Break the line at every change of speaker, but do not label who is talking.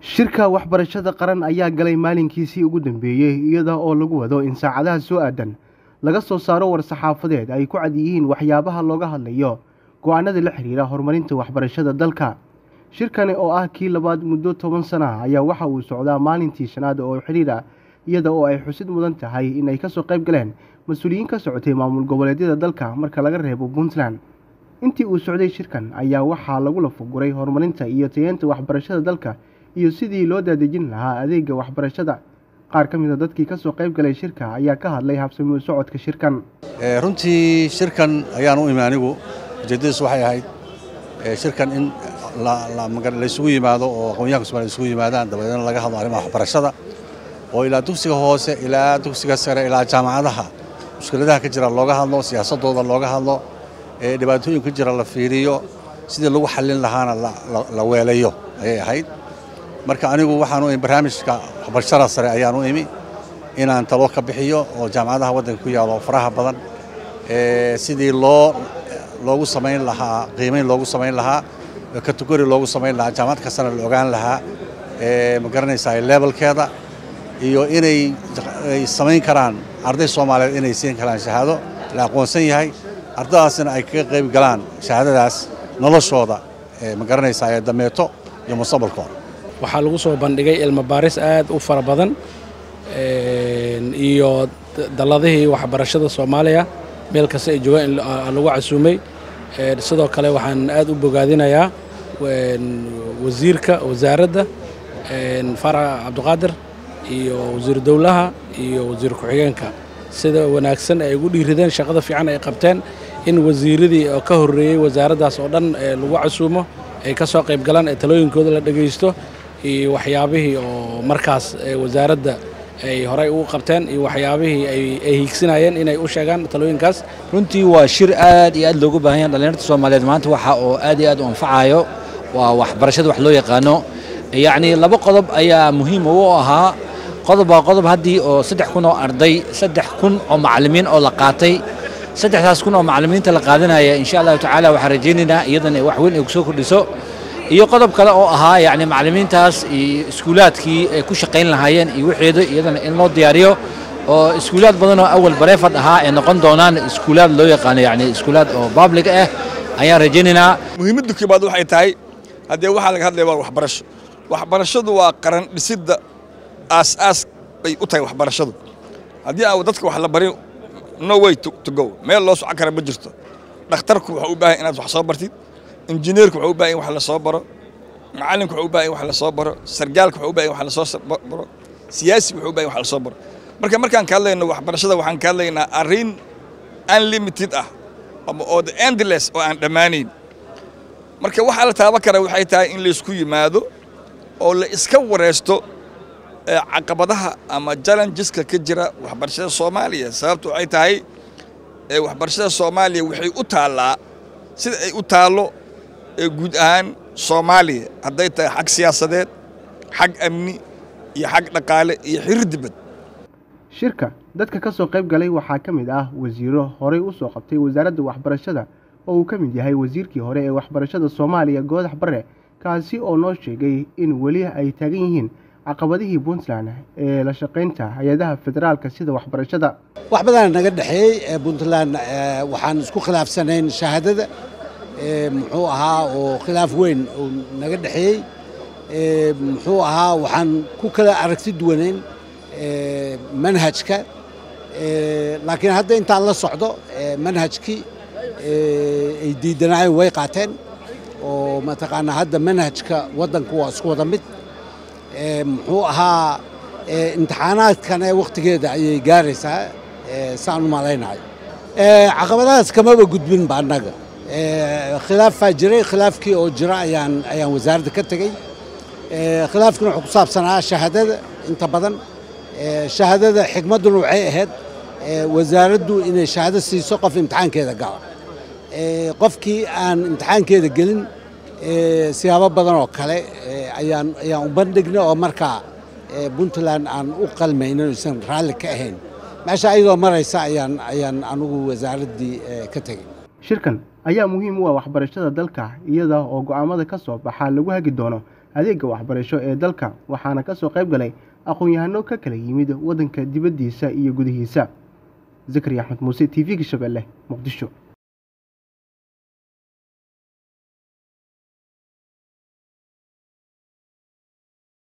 shirka waxbarashada qaran ayaa galay maalinkiisii ugu dambeeyey iyada oo lagu wado in saacadaha soo aadan laga soo saaro war-saxaafadeed ay ku cad yihiin waxyaabaha looga hadlayo go'aanada la xiriira horumarinta waxbarashada dalka. Shirkani oo ah kii labaad muddo toban sana ah ayaa waxa uu socdaa maalintii shanaad oo xiriir ah iyada oo ay xusid mudan tahay in ay ka soo qayb galeen mas'uuliyiin ka socotay maamul goboleedyada dalka marka laga reebo puntland. Intii uu socday shirkan ayaa waxaa lagu lafaguray horumarinta iyo tayeenta waxbarashada dalka iyo sidii loo daadejin lahaa adeega waxbarashada. Qaar ka mid a dadkii ka soo qayb galay shirka ayaa ka hadlay habsami socodka shirkan.
Runtii shirkan ayaan u imi anigu ujeeddadiis waxay ahayd shirkan in laysugu yimaado oo aqoonyahanka somalia isugu yimaadaan dabadeedna laga hadlo arrimaha waxbarashada oo ilaa dugsiga hoose ilaa dugsiga sare ilaa jaamacadaha mushkiladaha ka jira looga hadlo siyaasadooda looga hadlo dhibaatooyin ka jira la fiiriyo sidii lagu xallin lahaana la weelayo ayay ahayd marka anigu waxaan barnaamijka waxbarashada sare ayaan u imi inaan talo ka bixiyo oo jaamacadaha waddanka ku yaalo faraha badan sidii loo loogu samayn lahaa qiimayn loogu samayn lahaa kategori loogu samayn lahaa jaamacad kastana la ogaan lahaa ma garanaysaa levelkeeda iyo inay samayn karaan arday soomaaliyeed inay siin karaan shahaado la aqoonsan yahay ardadaasna ay kaga qayb galaan shahaadadaas noloshooda ma garanaysaa ee dameeto iyo mustaqbalkooda
waxaa lagu soo bandhigay ilmo baaris aad u fara badan iyo dalladihii waxbarashada soomaaliya meel kasta ay joogaan in lagu casuumay. Sidoo kale waxaan aad u bogaadinayaa wasiirka wasaaradda farac cabdiqaadir iyo wasiir dowlaha iyo wasiir ku-xigeenka. Sida wanaagsan ay ugu dhiirideen shaqada fiican ay qabteen in wasiiradii oo ka horreeyey wasaaraddaas oo dhan lagu casuumo ay ka soo qayb galaan ee talooyinkooda la dhegaysto iyo waxyaabihii oo markaas wasaaradda ay horay ugu qabteen iyo waxyaabihii ay hiigsinayeen inay u sheegaan talooyinkaas.
Runtii waa shir aad iyo aad loogu baahan yahay dhallinyarta soomaaliyeed. Maanta waxa oo aad iyo aad u anfacayo waa waxbarashada wax loo yaqaano. Yacnii laba qodob ayaa muhiim u ahaa. Qodob waa qodob haddii oo saddex kun oo arday saddex kun oo macallimiin oo la qaatay. Saddexdaas kun oo macallimiinta la qaadanaya insha allahu tacaala waxaan rajaynaynaa iyadana wax weyn ay ku soo kordhiso iyo qodob kale oo ahaa yacni macallimiintaas iyo iskuulaadkii ay ku shaqayn lahaayeen iyo waxeeda iyadana in loo diyaariyo oo iskuulaad badan oo awal bareefad ahaa ay noqon doonaan iskuulaad loo yaqaano yacni iskuulaad oo public ah ayaan rajaynaynaa.
Muhiimadda koobaad waxay tahay haddee waxaa laga hadlaya waa waxbarasho. Waxbarashadu waa qaran dhisidda aas-aas bay u tahay waxbarashadu. Haddii aan dadka wax la barin no way to go. Meel loo socon kara ma jirto. Dhakhtarku wuxuu u baahan inaad wax soo bartid injineerku wuxuu u baahan wax la soo baro. Macallinku wuxuu u baahan wax la soo baro. Sargaalku wuxuu u baahan wax la soo baro. Siyaasigu wuxuu u baahan wax la soo baro. Marka markaan ka hadlayno waxbarashada waxaan ka hadlaynaa arrin unlimited ah ama oo endless oo aan dhammaanayn. Marka waxaa la taaban kara waxay tahay in laysku yimaado oo la iska wareysto caqabadaha ama challengeska ka jira waxbarashada soomaaliya. Sababtu waxay tahay waxbarashada soomaaliya waxay u taallaa sida ay u taallo guud ahaan soomaaliya hadday tahay xag siyaasadeed xag amni iyo xag dhaqaale iyo xiriir dibad.
Shirka dadka ka soo qayb galay waxaa ka mid ah wasiiro horey u soo qabtay wasaaradda waxbarashada oo uu ka mid yahay wasiirkii hore ee waxbarashada soomaaliya goodax bare kaasi oo noo sheegay in weli ay taagan yihiin caqabadihii puntland ee la shaqaynta hay'adaha federaalka sida waxbarashada.
Wax badan naga dhexeeyey puntland waxaan isku khilaafsanayn shahaadada muxuu ahaa oo khilaaf weyn uu naga dhexeeyey. Muxuu ahaa waxaan ku kala aragti duwanayn manhajka. Laakiin hadda intaan la socdo manhajkii ay diidanaayeen way qaateen. Oo mataqaanaa hadda manhajka waddanku waa isku wada mid. Muxuu ahaa imtixaanaadkan ee wakhtigeeda ayay gaaraysaa saan u malaynayo caqabadahaas kamaba gudbin ba annaga khilaafaa jiray khilaafkii oo jira ayaan ayaan wasaaradda ka tegey khilaafkina wuxuu ku saabsanaa shahaadada inta badan. Shahaadada xikmadduna waxay ahayd wasaaraddu inay shahaado siiso qof imtixaankeeda gala. Qofkii aan imtixaankeeda gelin siyaabo badan oo kale ayaan ayaan u bandhignay oo markaa puntland aan u qalmaynin aysan raalli ka ahayn. Meesha ayadoo maraysa ayaan ayaan anugu wasaaraddii ka tegey
shirkan ayaa muhiim u ah waxbarashada dalka iyada oo go'aamada ka soo baxa lagu hagi doono adeega waxbarasho ee dalka waxaana ka soo qayb galay aqoon-yahano ka kala yimid waddanka dibaddiisa iyo gudihiisa. Zakariya axmed muuse t v-ga shabeelle muqdisho